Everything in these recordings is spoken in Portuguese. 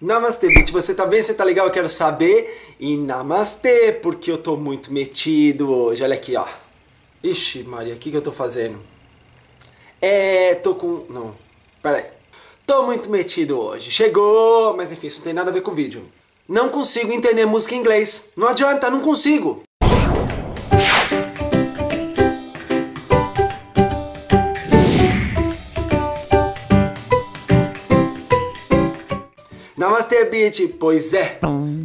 Namastê, Bitch, você tá bem? Você tá legal? Eu quero saber. E namastê, porque eu tô muito metido hoje. Olha aqui, ó. Ixi, Maria, o que, que eu tô fazendo? É, tô com. Não, pera aí. Tô muito metido hoje. Chegou, mas enfim, isso não tem nada a ver com o vídeo. Não consigo entender música em inglês. Não adianta, não consigo. Namaste, Beat. Pois é.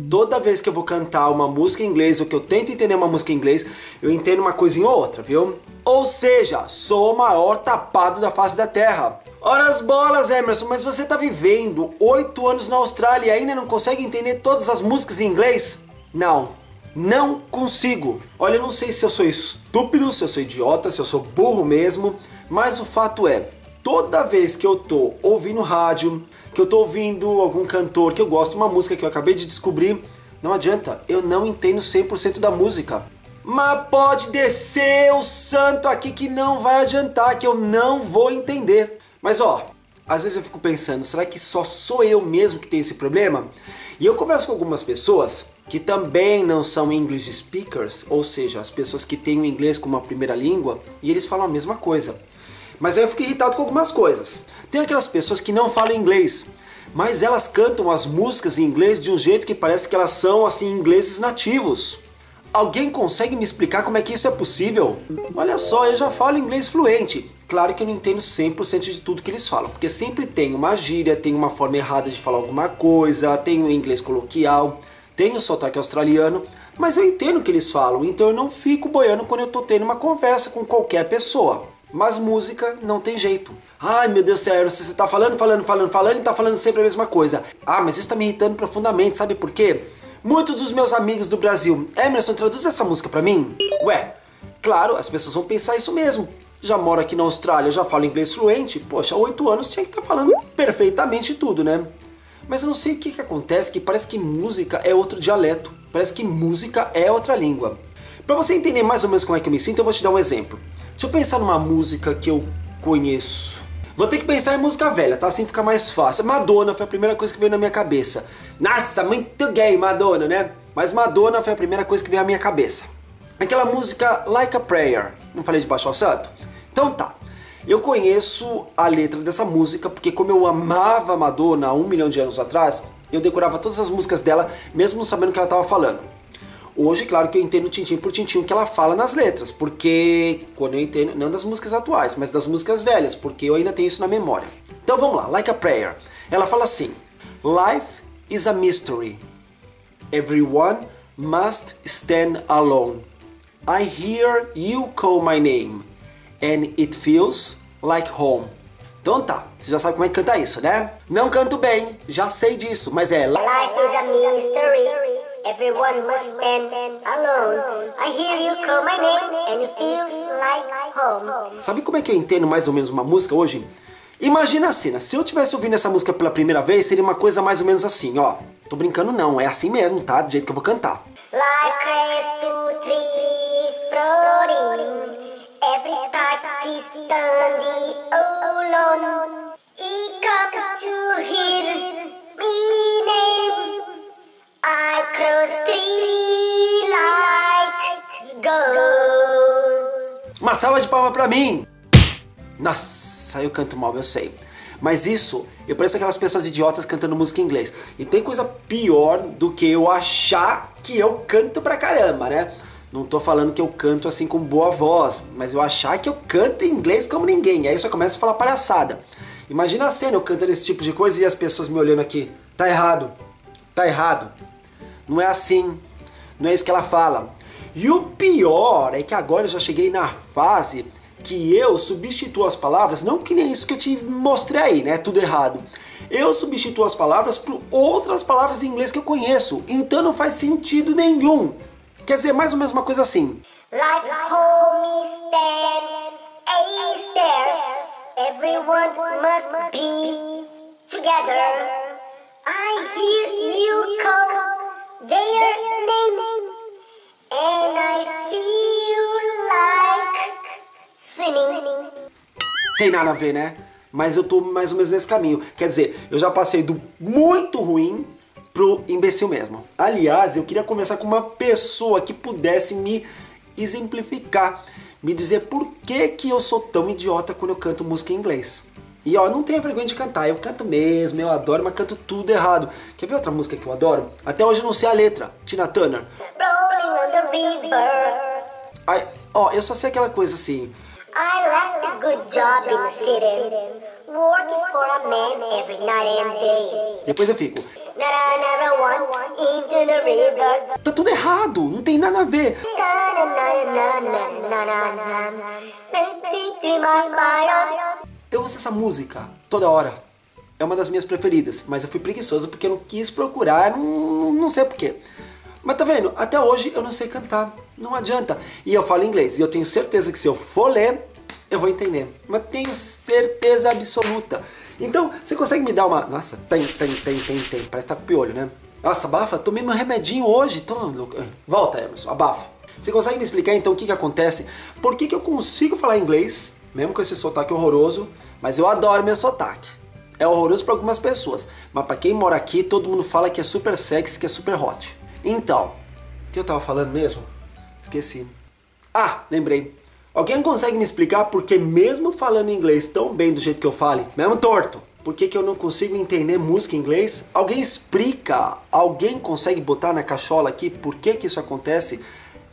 Toda vez que eu vou cantar uma música em inglês ou que eu tento entender uma música em inglês, eu entendo uma coisinha ou outra, viu? Ou seja, sou o maior tapado da face da terra. Ora as bolas, Emerson, mas você tá vivendo oito anos na Austrália e ainda não consegue entender todas as músicas em inglês? Não, não consigo. Olha, eu não sei se eu sou estúpido, se eu sou idiota, se eu sou burro mesmo, mas o fato é, toda vez que eu tô ouvindo rádio, que eu tô ouvindo algum cantor que eu gosto, uma música que eu acabei de descobrir, não adianta, eu não entendo 100% da música. Mas pode descer o santo aqui que não vai adiantar, que eu não vou entender. Mas ó, às vezes eu fico pensando, será que só sou eu mesmo que tenho esse problema? E eu converso com algumas pessoas que também não são English speakers, ou seja, as pessoas que têm o inglês como a primeira língua, e eles falam a mesma coisa. Mas aí eu fico irritado com algumas coisas. Tem aquelas pessoas que não falam inglês, mas elas cantam as músicas em inglês de um jeito que parece que elas são assim ingleses nativos. Alguém consegue me explicar como é que isso é possível? Olha só, eu já falo inglês fluente. Claro que eu não entendo 100% de tudo que eles falam, porque sempre tem uma gíria, tem uma forma errada de falar alguma coisa, tem o inglês coloquial, tem o sotaque australiano, mas eu entendo o que eles falam, então eu não fico boiando quando eu tô tendo uma conversa com qualquer pessoa. Mas música não tem jeito. Ai meu Deus do céu, você tá falando, falando, falando, falando e tá falando sempre a mesma coisa. Ah, mas isso tá me irritando profundamente, sabe por quê? Muitos dos meus amigos do Brasil, Emerson, traduz essa música pra mim? Ué, claro, as pessoas vão pensar isso mesmo. Já moro aqui na Austrália, já falo inglês fluente. Poxa, oito anos tinha que estar tá falando perfeitamente tudo, né? Mas eu não sei o que, que acontece, que parece que música é outro dialeto. Parece que música é outra língua. Para você entender mais ou menos como é que eu me sinto, eu vou te dar um exemplo. Deixa eu pensar numa música que eu conheço. Vou ter que pensar em música velha, tá? Assim fica mais fácil. Madonna foi a primeira coisa que veio na minha cabeça. Nossa, muito gay Madonna, né? Mas Madonna foi a primeira coisa que veio à minha cabeça. Aquela música Like a Prayer. Não falei de baixo ao santo? Então tá. Eu conheço a letra dessa música porque como eu amava Madonna há um milhão de anos atrás, eu decorava todas as músicas dela, mesmo não sabendo o que ela estava falando. Hoje, claro que eu entendo tintim por tintim o que ela fala nas letras, porque quando eu entendo, não das músicas atuais, mas das músicas velhas, porque eu ainda tenho isso na memória. Então vamos lá, Like a Prayer. Ela fala assim: Life is a mystery. Everyone must stand alone. I hear you call my name, and it feels like home. Então tá, você já sabe como é que canta isso, né? Não canto bem, já sei disso, mas é Life is a mystery. Everyone must stand alone. I hear you call my name and it feels like home. Sabe como é que eu entendo mais ou menos uma música hoje? Imagina a cena, se eu tivesse ouvindo essa música pela primeira vez, seria uma coisa mais ou menos assim, ó. Tô brincando não, é assim mesmo, tá? Do jeito que eu vou cantar. Life crash two, three, floating. Every touch is standing Uma salva de palmas pra mim! Nossa, eu canto mal, eu sei. Mas isso, eu pareço aquelas pessoas idiotas cantando música em inglês. E tem coisa pior do que eu achar que eu canto pra caramba, né? Não tô falando que eu canto assim com boa voz, mas eu achar que eu canto em inglês como ninguém. Aí só começa a falar palhaçada. Imagina a cena eu cantando esse tipo de coisa e as pessoas me olhando aqui. Tá errado. Tá errado. Não é assim. Não é isso que ela fala. E o pior é que agora eu já cheguei na fase que eu substituo as palavras, não que nem isso que eu te mostrei aí, né? Tudo errado. Eu substituo as palavras por outras palavras em inglês que eu conheço. Então não faz sentido nenhum. Quer dizer, mais ou menos uma coisa assim. Like home stand a stairs. Everyone must be together. I hear you call their name. Tem nada a ver, né? mas eu tô mais ou menos nesse caminho. Quer dizer, eu já passei do muito ruim pro imbecil mesmo. Aliás, eu queria conversar com uma pessoa que pudesse me exemplificar, me dizer por que, que eu sou tão idiota quando eu canto música em inglês. E ó, não tenho vergonha de cantar, eu canto mesmo, eu adoro, mas canto tudo errado. Quer ver outra música que eu adoro? Até hoje eu não sei a letra, Tina Turner. Rolling Ai, ó, eu só sei aquela coisa assim. I left a good job in the city, for a man every night and day. Depois eu fico. That I never want into the river. Tá tudo errado, não tem nada a ver. Eu ouço essa música toda hora. É uma das minhas preferidas, mas eu fui preguiçoso porque eu não quis procurar, não, não sei porquê. Mas tá vendo? Até hoje eu não sei cantar. Não adianta. E eu falo inglês. E eu tenho certeza que se eu for ler, eu vou entender. Mas tenho certeza absoluta. Então, você consegue me dar uma. Nossa, tem, tem, tem, tem, tem. Parece que tá com piolho, né? Nossa, abafa, tomei meu remedinho hoje. Tô. Volta, Emerson, abafa. Você consegue me explicar então o que, que acontece? Por que, que eu consigo falar inglês, mesmo com esse sotaque horroroso, mas eu adoro meu sotaque. É horroroso para algumas pessoas, mas para quem mora aqui, todo mundo fala que é super sexy, que é super hot. Então, o que eu tava falando mesmo? Esqueci. Ah, lembrei. Alguém consegue me explicar por que mesmo falando inglês tão bem do jeito que eu falo, mesmo torto, por que, que eu não consigo entender música em inglês? Alguém explica? Alguém consegue botar na cachola aqui por que, que isso acontece?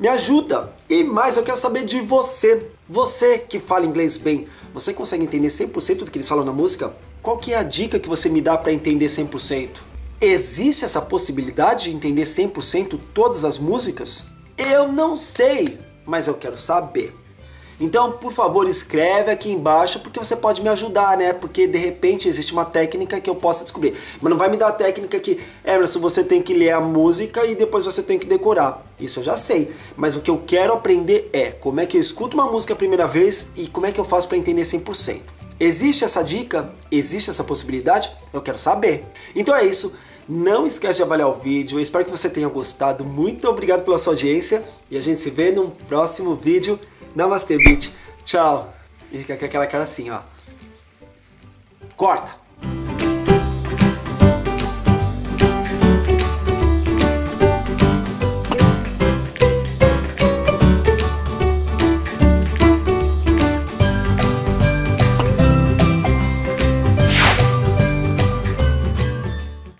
Me ajuda! E mais, eu quero saber de você. Você que fala inglês bem, você consegue entender 100% do que eles falam na música? Qual que é a dica que você me dá para entender 100%? Existe essa possibilidade de entender 100% todas as músicas? Eu não sei, mas eu quero saber. Então, por favor, escreve aqui embaixo porque você pode me ajudar, né? Porque de repente existe uma técnica que eu possa descobrir. Mas não vai me dar a técnica que, Emerson, você tem que ler a música e depois você tem que decorar. Isso eu já sei. Mas o que eu quero aprender é como é que eu escuto uma música a primeira vez e como é que eu faço para entender 100%. Existe essa dica? Existe essa possibilidade? Eu quero saber. Então é isso. Não esquece de avaliar o vídeo. Eu espero que você tenha gostado. Muito obrigado pela sua audiência e a gente se vê num próximo vídeo. Namastê, bitch. Tchau. E fica com aquela cara assim, ó. Corta.